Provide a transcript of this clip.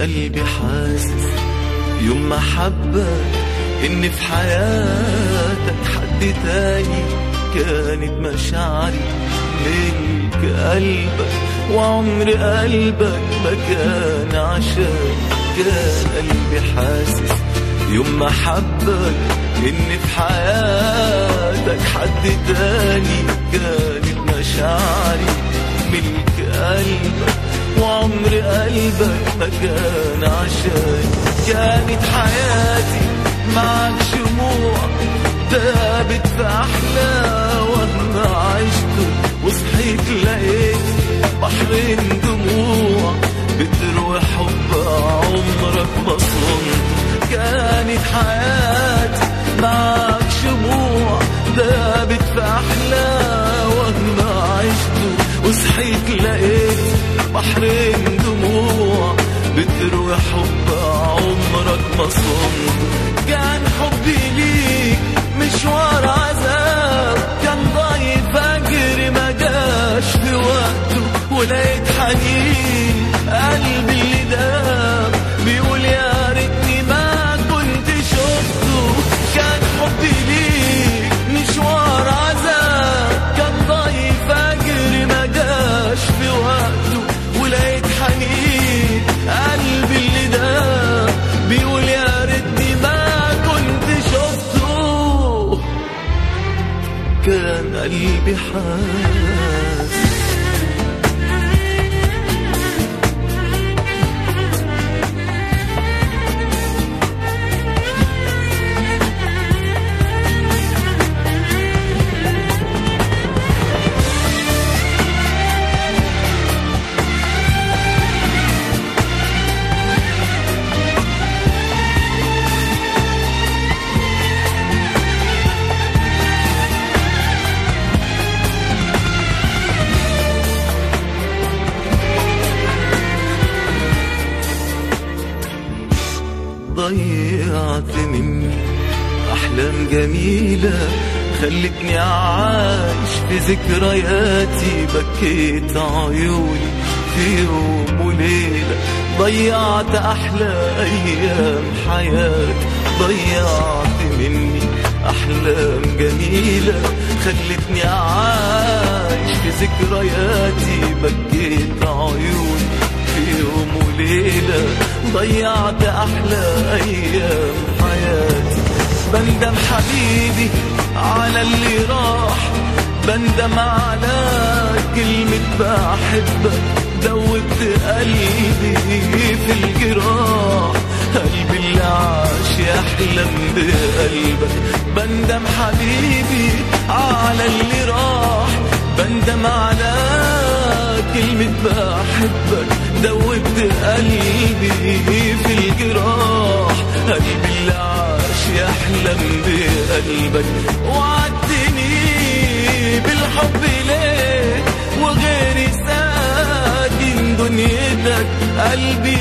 قلبي حاسس يوم ما حبك إن في حياتك حد تاني كانت مشاعري ملك قلبك وعمر قلبك ما كان عشان كان قلبي حاسس يوم ما حبك إن في حياتك حد تاني كانت مشاعري ملك قلبك وعمر قلبك ما كان عشان. كانت حياتي معك شموع دابت في أحلى وهم عشته. وصحيت لقيت بحرين دموع بتروي حب عمرك ما كانت حياتي معك شموع دابت في أحلى بحرين دموع بتروي حب عمرك ما صنت كان حبي ليك مشوار عذاب كان ضايع فجر ما جاش في وقته ولقيت كان قلبي حاسس ضيعت مني. أحلام جميلة خلتني عايش في ذكرياتي. بكيت عيوني في يوم وليلة. ضيعت أحلى أيام حياتي. ضيعت مني أحلام جميلة خلتني عايش في ذكرياتي. بكيت ضيعت أحلى أيام حياتي. بندم حبيبي على اللي راح. بندم على كلمة بحبك. دوبت قلبي في الجراح. قلبي اللي عاش يحلم بقلبك. بندم حبيبي على اللي راح. بندم على كلمة بحبك دوبت قلبي في الجراح. قلبي اللي عاش يحلم بقلبك. وعدتني بالحب ليه؟ وغيري ساكن دنيتك قلبي